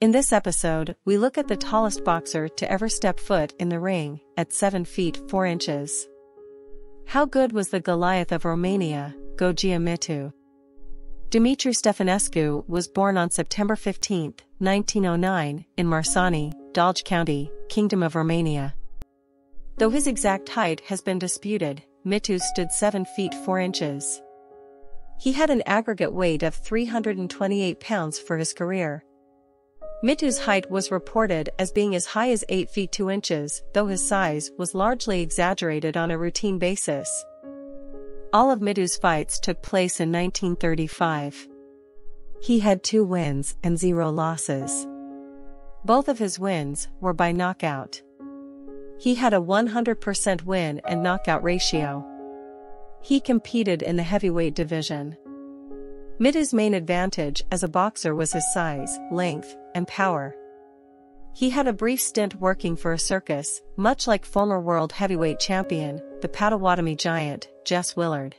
In this episode, we look at the tallest boxer to ever step foot in the ring, at 7 feet 4 inches. How good was the Goliath of Romania, Gogea Mitu? Dumitru Stefanescu was born on September 15, 1909, in Marsani, Dolj County, Kingdom of Romania. Though his exact height has been disputed, Mitu stood 7 feet 4 inches. He had an aggregate weight of 328 pounds for his career. Mitu's height was reported as being as high as 8 feet 2 inches, though his size was largely exaggerated on a routine basis. All of Mitu's fights took place in 1935. He had two wins and zero losses. Both of his wins were by knockout. He had a 100% win and knockout ratio. He competed in the heavyweight division. Mitu's main advantage as a boxer was his size, length, and power. He had a brief stint working for a circus, much like former world heavyweight champion, the Potawatomi giant, Jess Willard.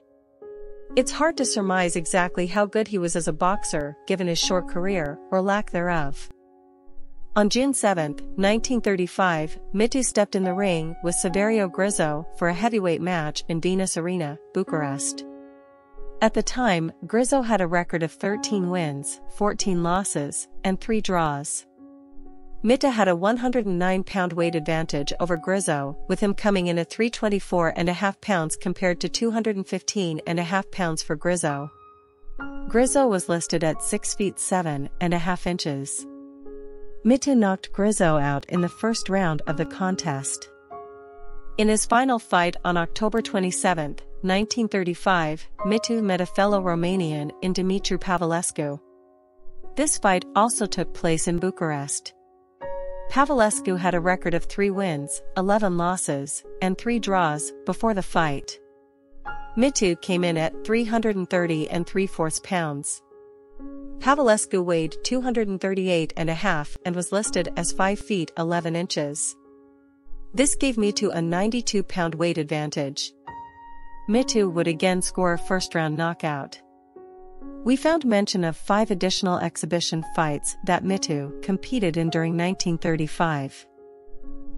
It's hard to surmise exactly how good he was as a boxer, given his short career, or lack thereof. On June 7, 1935, Mitu stepped in the ring with Saverio Grizzo for a heavyweight match in Venus Arena, Bucharest. At the time, Grizzo had a record of 13 wins, 14 losses, and 3 draws. Mitu had a 109-pound weight advantage over Grizzo, with him coming in at 324.5 pounds compared to 215.5 pounds for Grizzo. Grizzo was listed at 6 feet 7 and a half inches. Mitu knocked Grizzo out in the first round of the contest. In his final fight on October 27, 1935, Mitu met a fellow Romanian in Dumitru Pavelescu. This fight also took place in Bucharest. Pavelescu had a record of 3 wins, 11 losses, and 3 draws before the fight. Mitu came in at 330 and 3 fourths pounds. Pavelescu weighed 238 and a half and was listed as 5 feet 11 inches. This gave Mitu a 92 pound weight advantage. Mitu would again score a first round knockout. We found mention of five additional exhibition fights that Mitu competed in during 1935.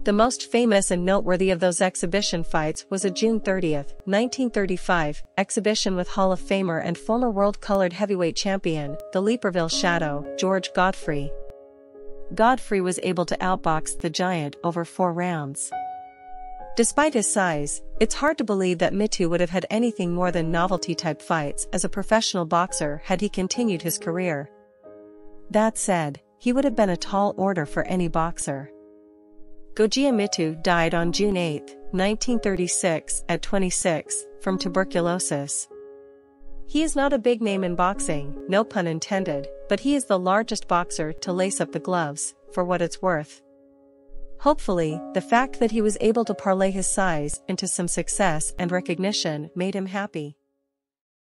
The most famous and noteworthy of those exhibition fights was a June 30, 1935, exhibition with Hall of Famer and former world colored heavyweight champion, the Leiperville Shadow, George Godfrey. Godfrey was able to outbox the giant over four rounds. Despite his size, it's hard to believe that Mitu would have had anything more than novelty-type fights as a professional boxer had he continued his career. That said, he would have been a tall order for any boxer. Gogea Mitu died on June 8, 1936, at 26, from tuberculosis. He is not a big name in boxing, no pun intended, but he is the largest boxer to lace up the gloves, for what it's worth. Hopefully, the fact that he was able to parlay his size into some success and recognition made him happy.